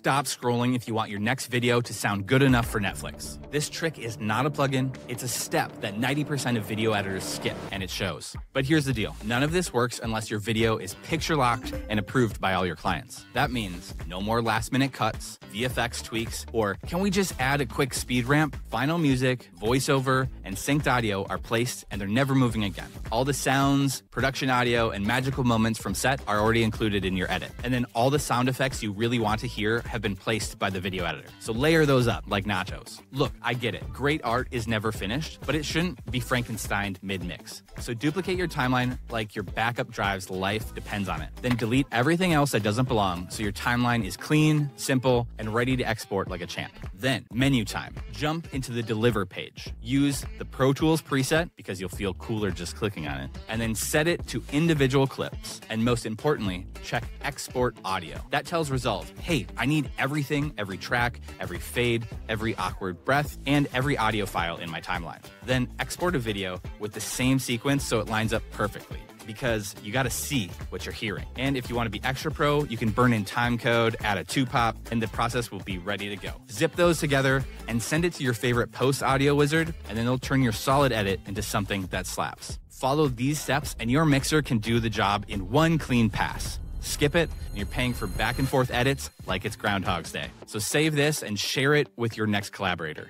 Stop scrolling if you want your next video to sound good enough for Netflix. This trick is not a plugin, it's a step that 90% of video editors skip, and it shows. But here's the deal none of this works unless your video is picture locked and approved by all your clients. That means no more last minute cuts, VFX tweaks, or can we just add a quick speed ramp? Final music, voiceover, and synced audio are placed and they're never moving again. All the sounds, production audio, and magical moments from set are already included in your edit. And then all the sound effects you really want to hear have been placed by the video editor. So layer those up like nachos. Look, I get it. Great art is never finished, but it shouldn't be Frankenstein mid mix. So duplicate your timeline like your backup drive's life depends on it. Then delete everything else that doesn't belong so your timeline is clean, simple, and ready to export like a champ. Then, menu time. Jump into the deliver page. Use the Pro Tools preset because you'll feel cooler just clicking on it. And then set it to individual clips. And most importantly, check export audio. That tells Resolve, hey, I need everything, every track, every fade, every awkward breath, and every audio file in my timeline. Then export a video with the same sequence so it lines up perfectly because you got to see what you're hearing. And if you want to be extra pro, you can burn in timecode, add a two pop, and the process will be ready to go. Zip those together and send it to your favorite post audio wizard, and then they'll turn your solid edit into something that slaps. Follow these steps, and your mixer can do the job in one clean pass. Skip it, and you're paying for back and forth edits like it's Groundhog's Day. So save this and share it with your next collaborator.